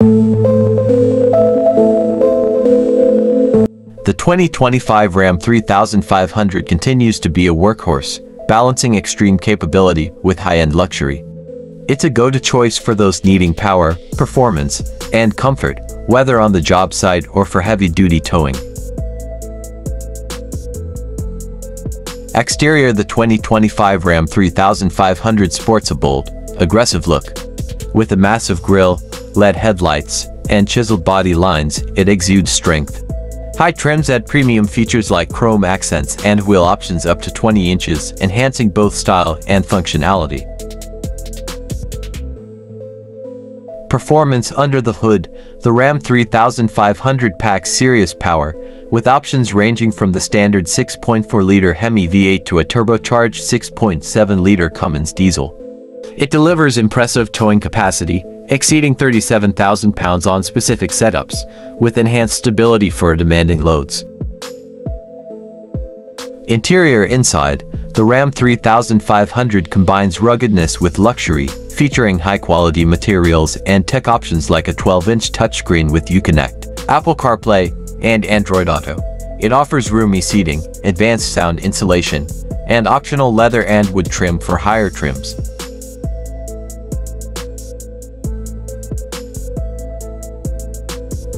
The 2025 Ram 3500 continues to be a workhorse, balancing extreme capability with high-end luxury. It's a go-to choice for those needing power, performance, and comfort, whether on the job site or for heavy-duty towing. Exterior The 2025 Ram 3500 sports a bold, aggressive look. With a massive grille, LED headlights, and chiseled body lines, it exudes strength. High trims add premium features like chrome accents and wheel options up to 20 inches, enhancing both style and functionality. Performance under the hood, the Ram 3500 packs serious power, with options ranging from the standard 6.4-liter Hemi V8 to a turbocharged 6.7-liter Cummins diesel. It delivers impressive towing capacity, exceeding 37,000 pounds on specific setups, with enhanced stability for demanding loads. Interior inside, the Ram 3500 combines ruggedness with luxury, featuring high-quality materials and tech options like a 12-inch touchscreen with Uconnect, Apple CarPlay, and Android Auto. It offers roomy seating, advanced sound insulation, and optional leather and wood trim for higher trims.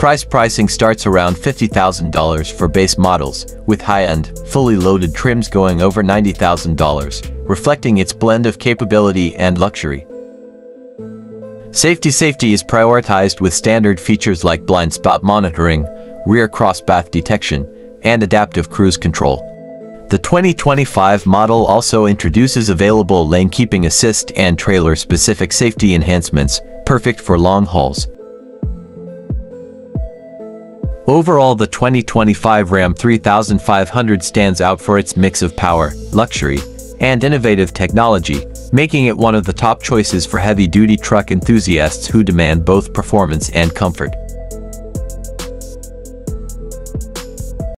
Price pricing starts around $50,000 for base models, with high-end, fully loaded trims going over $90,000, reflecting its blend of capability and luxury. Safety Safety is prioritized with standard features like blind spot monitoring, rear cross path detection, and adaptive cruise control. The 2025 model also introduces available lane keeping assist and trailer-specific safety enhancements, perfect for long hauls. Overall the 2025 Ram 3500 stands out for its mix of power, luxury, and innovative technology, making it one of the top choices for heavy-duty truck enthusiasts who demand both performance and comfort.